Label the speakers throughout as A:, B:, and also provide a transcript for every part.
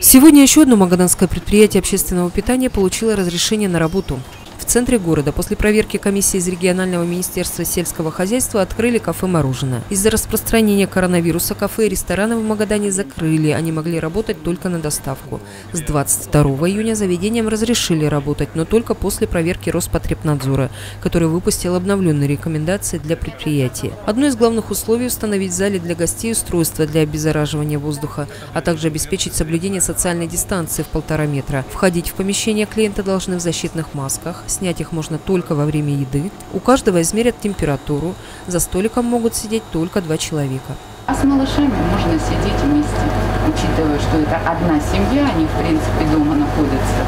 A: Сегодня еще одно магаданское предприятие общественного питания получило разрешение на работу. Центре города после проверки комиссии из регионального министерства сельского хозяйства открыли кафе «Мороженое». Из-за распространения коронавируса кафе и рестораны в Магадане закрыли, они могли работать только на доставку. С 22 июня заведениям разрешили работать, но только после проверки Роспотребнадзора, который выпустил обновленные рекомендации для предприятий. Одно из главных условий – установить в зале для гостей устройство для обеззараживания воздуха, а также обеспечить соблюдение социальной дистанции в полтора метра. Входить в помещение клиенты должны в защитных масках, снять их можно только во время еды. У каждого измерят температуру. За столиком могут сидеть только два человека.
B: А с малышами можно сидеть вместе, учитывая, что это одна семья, они, в принципе, дома находятся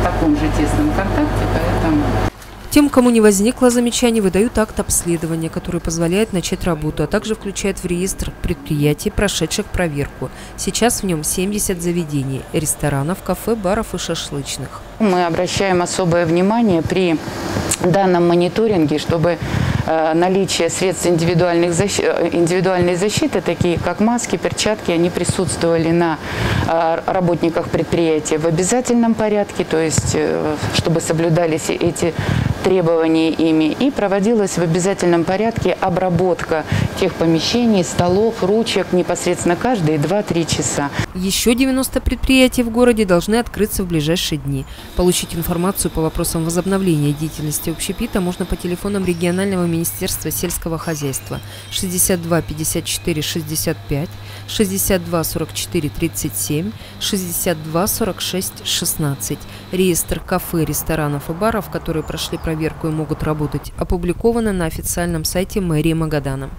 B: в таком же тесном контакте, поэтому
A: тем, кому не возникло замечаний, выдают акт обследования, который позволяет начать работу, а также включает в реестр предприятий, прошедших проверку. Сейчас в нем 70 заведений – ресторанов, кафе, баров и шашлычных.
B: Мы обращаем особое внимание при данном мониторинге, чтобы э, наличие средств индивидуальных защи... Э, индивидуальной защиты, такие как маски, перчатки, они присутствовали на э, работниках предприятия в обязательном порядке, то есть чтобы соблюдались эти требований ими и проводилась в обязательном порядке обработка тех помещений, столов, ручек непосредственно каждые 2-3 часа.
A: Еще 90 предприятий в городе должны открыться в ближайшие дни. Получить информацию по вопросам возобновления деятельности общепита можно по телефонам регионального министерства сельского хозяйства 62 54 65, 62 44 37, 62 46 16. Реестр кафе, ресторанов и баров, которые прошли проверку и могут работать, опубликовано на официальном сайте мэрии Магадана.